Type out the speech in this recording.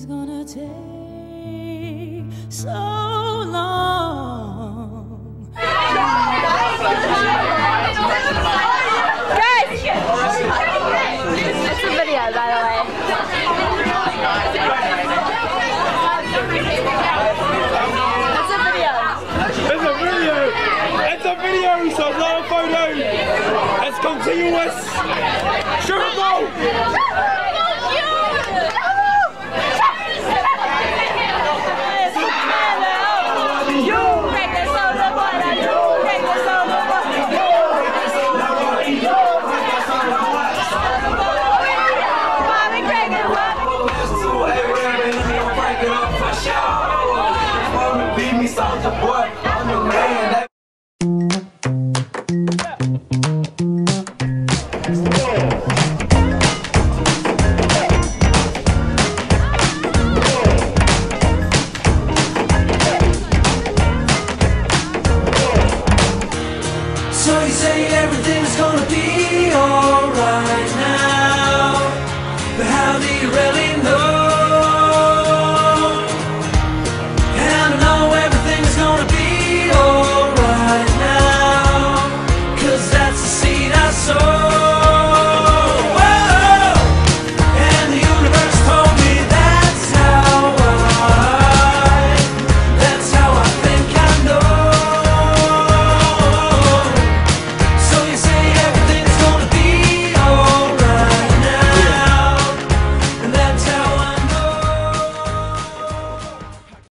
take so long? Guys! It's a video, by the way. It's a video. It's a video! It's a video, so not a photo! It's continuous! Shoot the ball! So you say everything's gonna be alright.